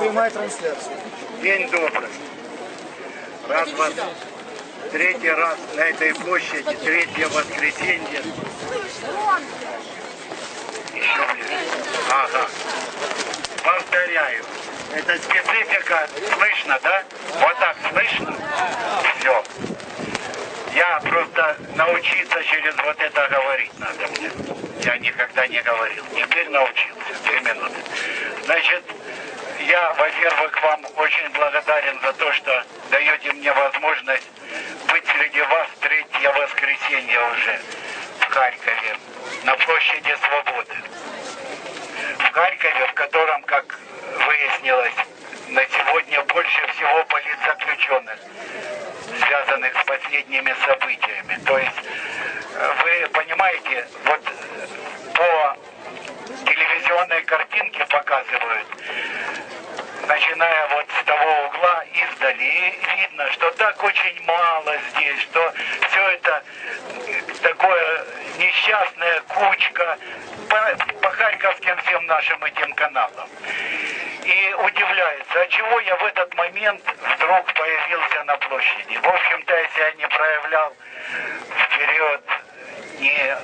прямая трансляция. День добрый. Рад вас третий раз на этой площади, третье воскресенье. Еще ближе. Ага. Повторяю. Это специфика. Слышно, да? Вот так слышно? Все. Я просто научиться через вот это говорить надо мне. Я никогда не говорил. Теперь научился. Две минуты. Значит, я, во-первых, вам очень благодарен за то, что даете мне возможность быть среди вас третье воскресенье уже в Харькове, на площади Свободы. В Харькове, в котором, как выяснилось, на сегодня больше всего политзаключенных, связанных с последними событиями. То есть, э, вы понимаете, вот по телевизионной картинке показывают, начиная вот с того угла издали, видно, что так очень мало здесь, что все это такое несчастная кучка по, по харьковским всем нашим этим каналам. И удивляется, а чего я в этот момент вдруг появился на площади. В общем-то, если я не проявлял вперед не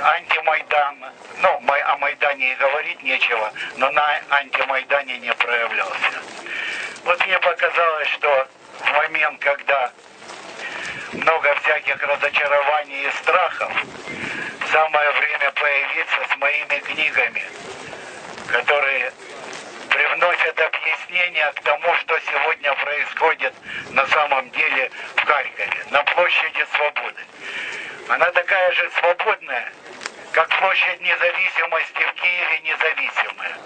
антимайдан, ну, о Майдане и говорить нечего, но на антимайдане не проявлялся. Вот мне показалось, что в момент, когда много всяких разочарований и страхов, самое время появиться с моими книгами, которые привносят объяснение к тому, что сегодня происходит на самом деле в Харькове, на площади Свободы. Она такая же свободная, как площадь независимости в Киеве независимая.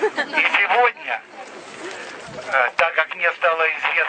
И сегодня, э, так как мне стало известно,